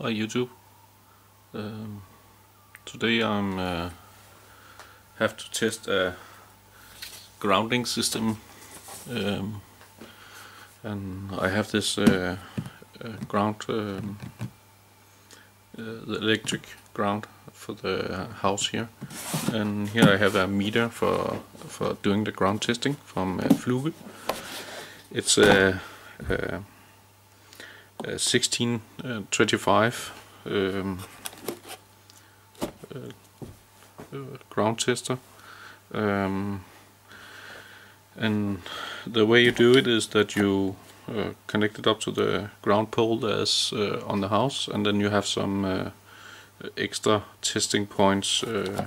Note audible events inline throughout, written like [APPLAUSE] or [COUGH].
Hi YouTube. Um, today I'm uh, have to test a grounding system, um, and I have this uh, uh, ground, um, uh, the electric ground for the house here, and here I have a meter for for doing the ground testing from uh, Fluke. It's a, a 1625 um, uh, uh, ground tester. Um, and the way you do it is that you uh, connect it up to the ground pole as uh, on the house and then you have some uh, extra testing points uh,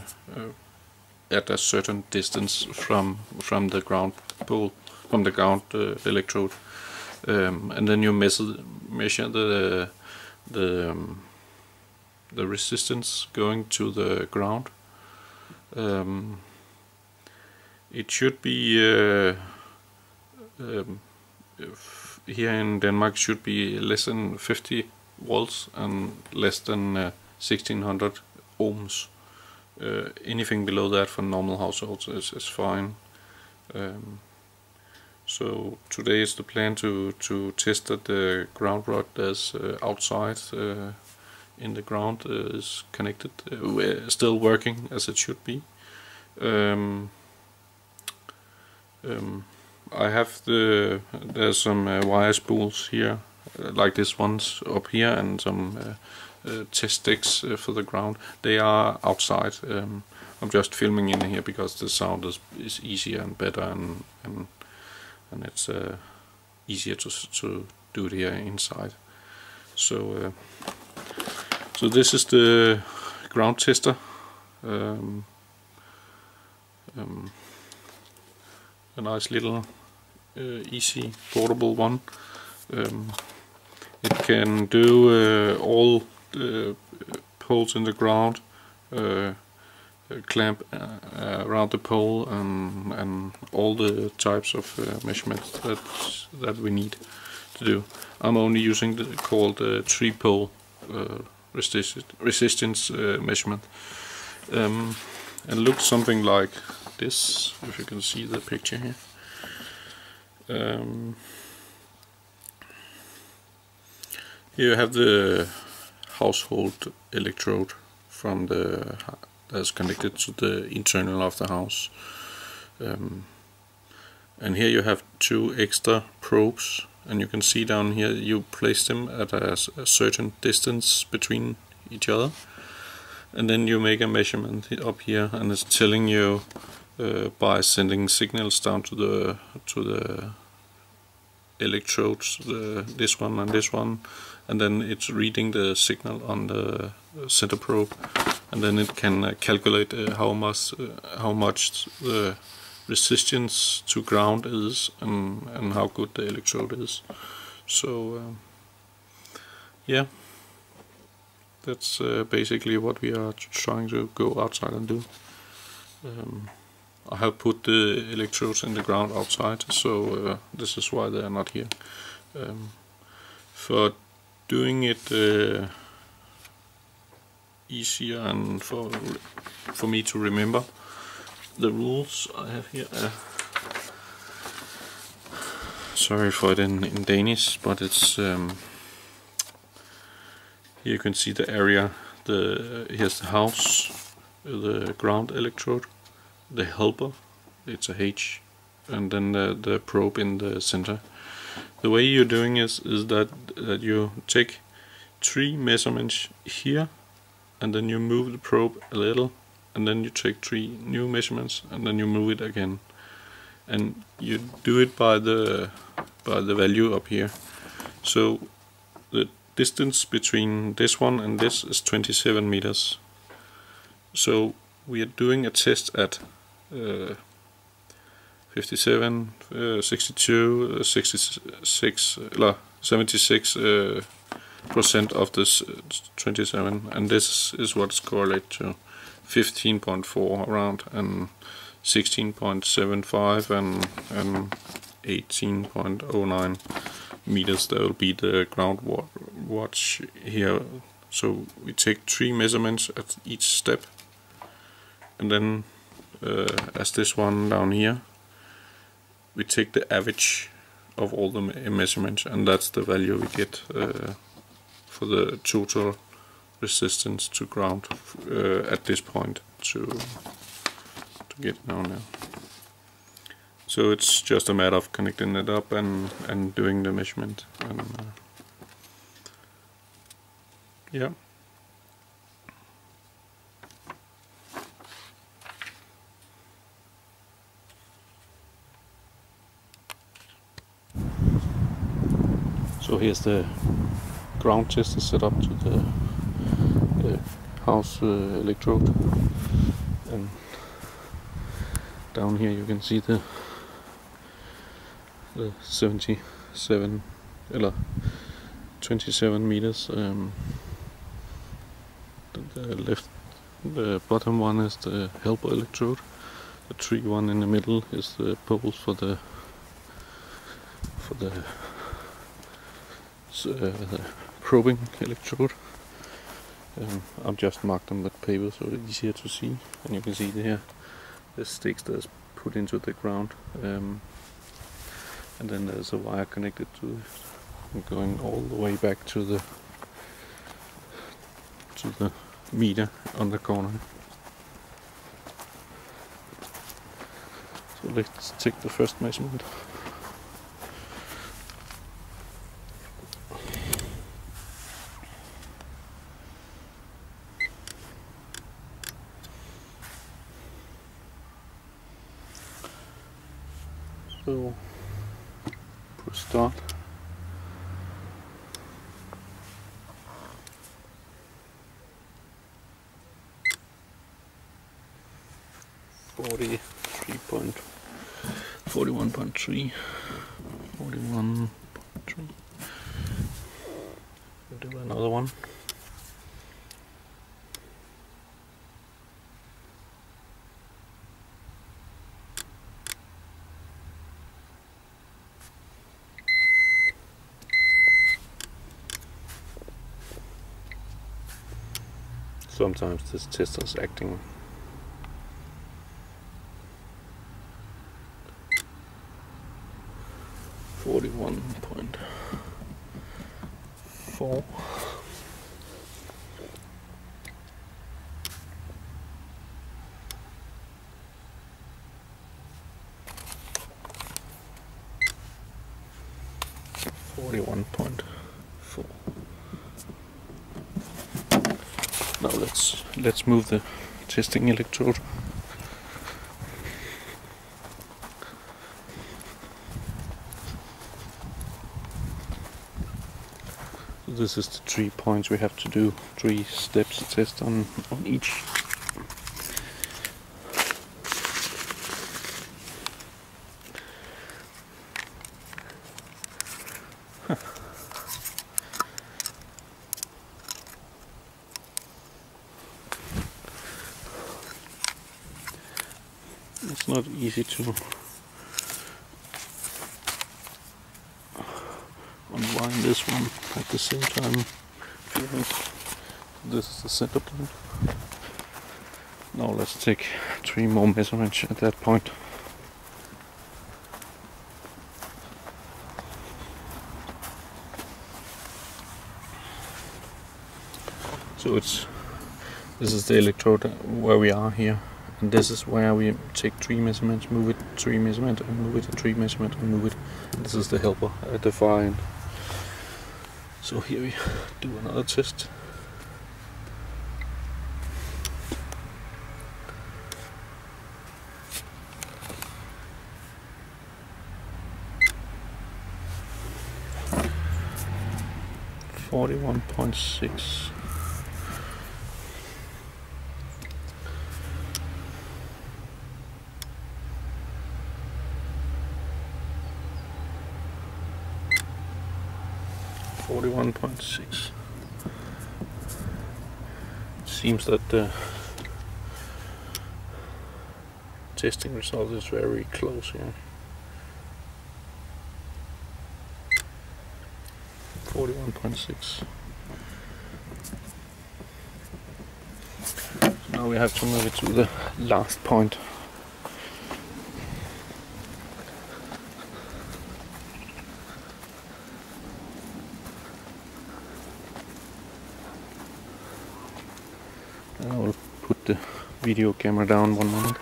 at a certain distance from from the ground pole from the ground electrode um, and then you measure measure the the um, the resistance going to the ground. Um, it should be uh, um, here in Denmark should be less than 50 volts and less than uh, 1600 ohms. Uh, anything below that for normal households is, is fine. Um, so today is the plan to, to test that the ground rod that's uh, outside uh, in the ground uh, is connected, uh, still working as it should be. Um, um, I have the there's some uh, wire spools here, like this ones up here, and some test sticks for the ground. They are outside. Um, I'm just filming in here because the sound is, is easier and better and, and and it's uh, easier to to do it here inside. So uh, so this is the ground tester. Um, um, a nice little uh, easy portable one. Um, it can do uh, all poles in the ground uh, clamp uh, around the pole and, and all the types of uh, measurements that that we need to do. I'm only using the called uh, tree pole uh, resist resistance uh, measurement um, and looks something like this if you can see the picture here. Um, here you have the household electrode from the that's connected to the internal of the house. Um, and here you have two extra probes and you can see down here you place them at a, a certain distance between each other and then you make a measurement up here and it's telling you uh, by sending signals down to the to the electrodes the, this one and this one and then it's reading the signal on the center probe and then it can uh, calculate uh, how much uh, how much the resistance to ground is and, and how good the electrode is. So um, yeah. That's uh, basically what we are trying to go outside and do. Um, I have put the electrodes in the ground outside so uh, this is why they are not here. Um, for doing it uh, easier and for for me to remember the rules I have here. Uh, sorry for it in, in Danish, but it's um, here you can see the area. The here's the house, the ground electrode, the helper. It's a H, and then the, the probe in the center. The way you're doing is is that that you take three measurements here and then you move the probe a little and then you take three new measurements and then you move it again. And you do it by the by the value up here. So the distance between this one and this is 27 meters. So we are doing a test at uh, 57 uh, 62 uh, 66 uh, 76 uh, percent of this uh, 27 and this is what's correlated to 15.4 around and 16.75 and and 18.09 meters. That will be the ground watch here. So we take three measurements at each step and then uh, as this one down here we take the average of all the measurements and that's the value we get uh, for the total resistance to ground uh, at this point to to get down there. So it's just a matter of connecting it up and and doing the measurement and uh, yeah. So here's the ground test is set up to the, the house uh, electrode. And down here you can see the the 77 eller 27 meters um, the, the left the bottom one is the helper electrode. The three one in the middle is the poles for the for the uh, the probing electrode. Um, I've just marked them with paper so it's easier to see. And you can see here. The sticks that's put into the ground. Um, and then there's a wire connected to it. Going all the way back to the to the meter on the corner. So let's take the first measurement So push start. Forty three point forty one point three. Forty one point three. Do another one. Sometimes this tester is acting. Forty one point four forty one point four Now let's move the testing electrode. This is the three points we have to do, three steps test on, on each it's not easy to unwind this one at the same time. This is the center point now let's take three more measurements at that point. So it's this is the electrode where we are here and this is where we take three measurements, move it three measurement, and move it three measurement, and move it. And this is the helper far end. So here we [LAUGHS] do another test. Forty-one point six. 41.6 seems that the testing result is very close here 41.6 so now we have to move it to the last point. Video camera down one moment.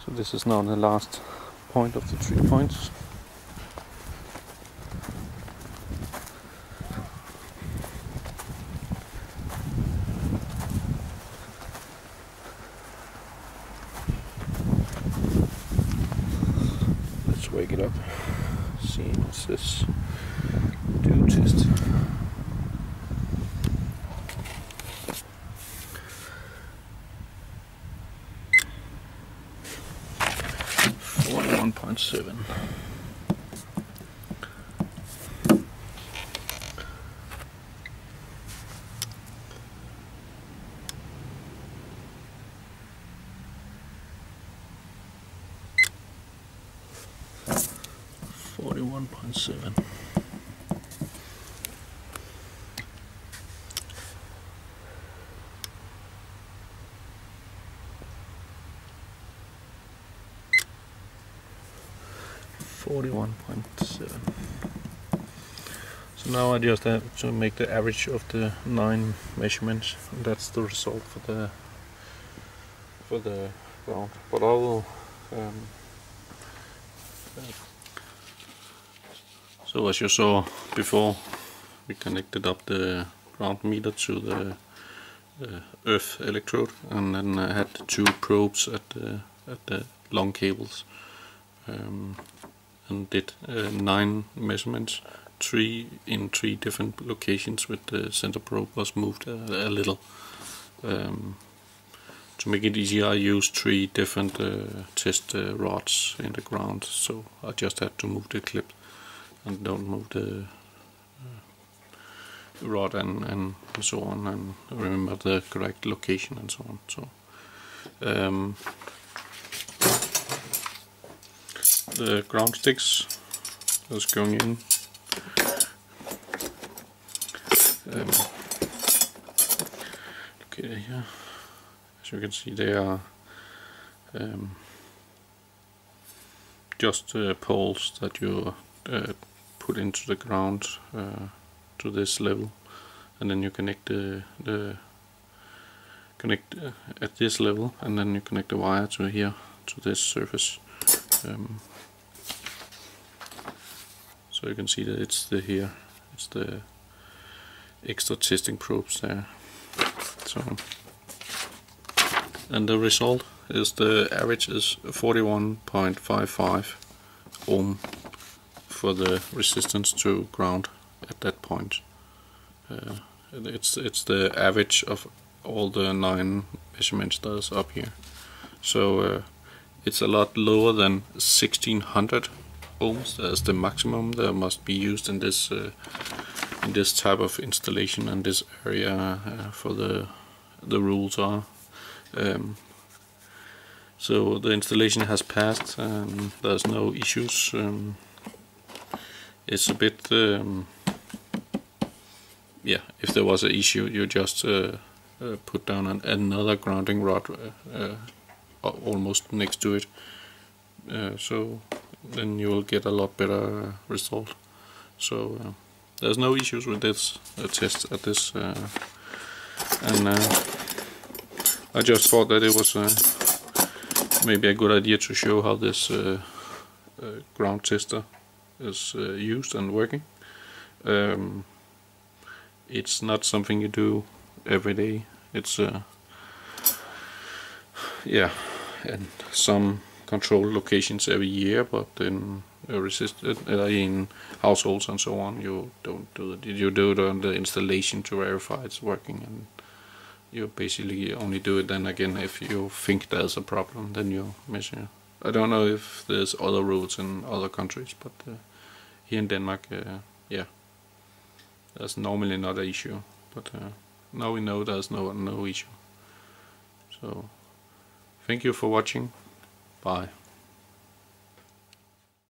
So this is now the last point of the three points. It up. See what's this do test. Forty-one point seven. So now I just have to make the average of the nine measurements. that's the result for the for the round. But I will um, so as you saw before, we connected up the ground meter to the uh, earth electrode, and then I had two probes at the at the long cables, um, and did uh, nine measurements, three in three different locations. With the center probe was moved a, a little. Um, to make it easier, I used three different uh, test uh, rods in the ground, so I just had to move the clip and don't move the uh, rod and, and so on and remember the correct location and so on. So um, the ground sticks is going in. Um, okay, here. As you can see, they are um, just uh, poles that you uh, put into the ground uh, to this level. And then you connect the, the connect uh, at this level and then you connect the wire to here to this surface. Um, so you can see that it's the here it's the extra testing probes there. So and the result is the average is 41.55 ohm for the resistance to ground at that point. Uh, it's it's the average of all the nine measurements that is up here. So uh, it's a lot lower than 1600 ohms. That's the maximum that must be used in this uh, in this type of installation and this area uh, for the the rules are. Um, so the installation has passed and there's no issues. Um, it's a bit um, yeah if there was an issue you just uh, uh, put down an, another grounding rod uh, uh almost next to it. Uh, so then you will get a lot better result. So uh, there's no issues with this test at this and I just thought that it was maybe a good idea to show how this ground tester is uh, used and working. Um, it's not something you do every day. It's uh, yeah, and some control locations every year, but in uh, resisted uh, in households and so on, you don't do it. You do it on the installation to verify it's working, and you basically only do it then again if you think there's a problem. Then you measure. I don't know if there's other rules in other countries, but uh, here in Denmark, uh, yeah, that's normally not an issue but uh, now we know there's no no issue. So thank you for watching. Bye